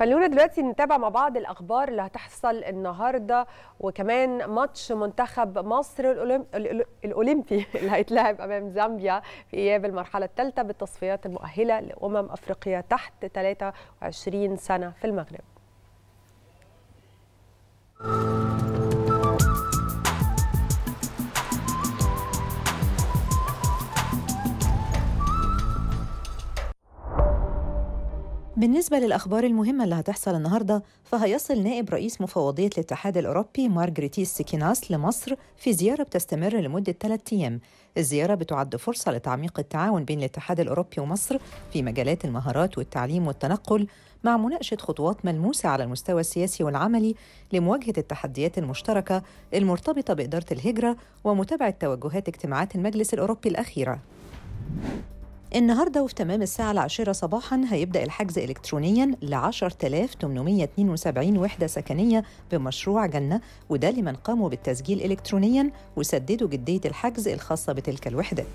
خلونا دلوقتي نتابع مع بعض الأخبار اللي هتحصل النهارده وكمان ماتش منتخب مصر الاولمبي اللي هيتلعب أمام زامبيا في إياب المرحلة الثالثة بالتصفيات المؤهلة لأمم أفريقيا تحت 23 سنة في المغرب. بالنسبة للأخبار المهمة اللي هتحصل النهاردة فهيصل نائب رئيس مفوضية الاتحاد الأوروبي مارغريتيس سيكيناس لمصر في زيارة بتستمر لمدة ثلاثة أيام. الزيارة بتعد فرصة لتعميق التعاون بين الاتحاد الأوروبي ومصر في مجالات المهارات والتعليم والتنقل مع مناقشة خطوات ملموسة على المستوى السياسي والعملي لمواجهة التحديات المشتركة المرتبطة بإدارة الهجرة ومتابعة توجهات اجتماعات المجلس الأوروبي الأخيرة. النهارده وفي تمام الساعة العاشرة صباحا هيبدأ الحجز إلكترونيا ل 10872 وحدة سكنية بمشروع جنة وده لمن قاموا بالتسجيل إلكترونيا وسددوا جدية الحجز الخاصة بتلك الوحدات.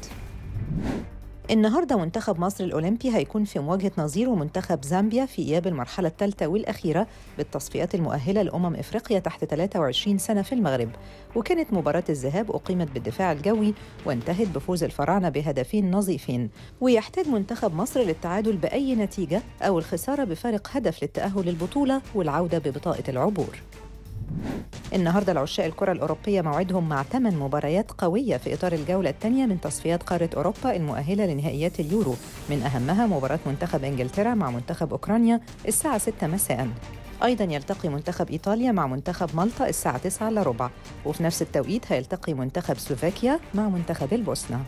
النهارده منتخب مصر الأولمبي هيكون في مواجهة نظيره منتخب زامبيا في إياب المرحلة الثالثة والأخيرة بالتصفيات المؤهلة لأمم إفريقيا تحت 23 سنة في المغرب. وكانت مباراة الذهاب أقيمت بالدفاع الجوي وانتهت بفوز الفراعنة بهدفين نظيفين. ويحتاج منتخب مصر للتعادل بأي نتيجة أو الخسارة بفارق هدف للتأهل للبطولة والعودة ببطاقة العبور. النهارده العشاء الكرة الأوروبية موعدهم مع ثمان مباريات قوية في إطار الجولة الثانية من تصفيات قارة أوروبا المؤهلة لنهائيات اليورو. من أهمها مباراة منتخب إنجلترا مع منتخب أوكرانيا الساعة 6 مساء. أيضا يلتقي منتخب إيطاليا مع منتخب مالطا الساعة 9 إلا ربع. وفي نفس التوقيت هيلتقي منتخب سلوفاكيا مع منتخب البوسنة.